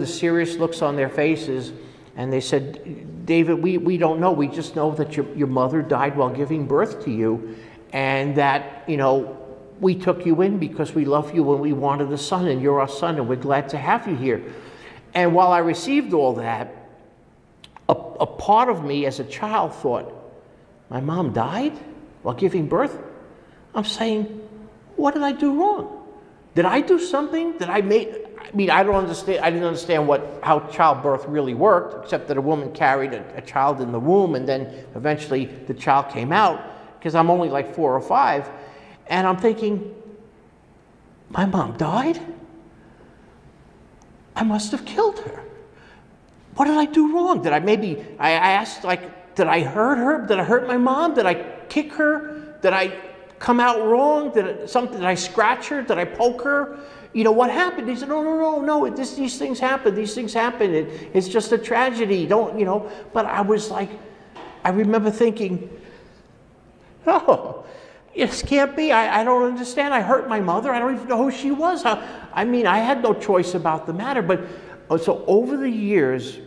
the serious looks on their faces and they said, David, we, we don't know. We just know that your, your mother died while giving birth to you, and that, you know, we took you in because we love you and we wanted a son, and you're our son, and we're glad to have you here. And while I received all that, a, a part of me as a child thought, my mom died while giving birth? I'm saying, what did I do wrong? Did I do something? Did I make, I mean, I don't understand, I didn't understand what, how childbirth really worked, except that a woman carried a, a child in the womb and then eventually the child came out, because I'm only like four or five. And I'm thinking, my mom died? I must have killed her. What did I do wrong? Did I maybe, I asked, like, did I hurt her? Did I hurt my mom? Did I kick her? Did I come out wrong? Did, it, something, did I scratch her? Did I poke her? You know, what happened? He said, no, no, no, no, this, these things happen. These things happen. It, it's just a tragedy. Don't, you know. But I was like, I remember thinking, oh, this can't be. I, I don't understand. I hurt my mother. I don't even know who she was. I, I mean, I had no choice about the matter. But uh, so over the years,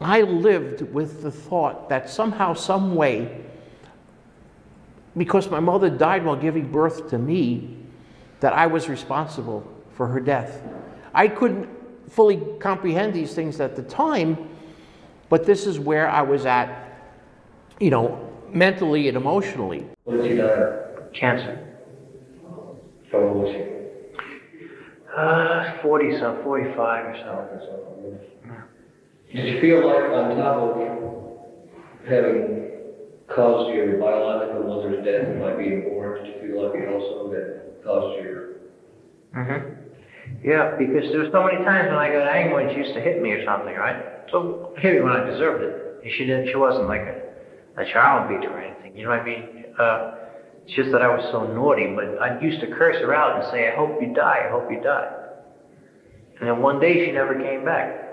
I lived with the thought that somehow, some way, because my mother died while giving birth to me, that I was responsible for her death. I couldn't fully comprehend these things at the time, but this is where I was at, you know, mentally and emotionally. What did she die of? Cancer. How old was she? Uh, 40 some, 45 or so. Did you feel like on top of having caused your biological mother's death being born, did you feel like it also had caused your Mm-hmm. Yeah, because there so many times when I got angry when she used to hit me or something, right? So me when I deserved it. And She didn't. She wasn't like a, a child beater or anything. You know what I mean? Uh, it's just that I was so naughty. But I used to curse her out and say, "I hope you die. I hope you die." And then one day she never came back.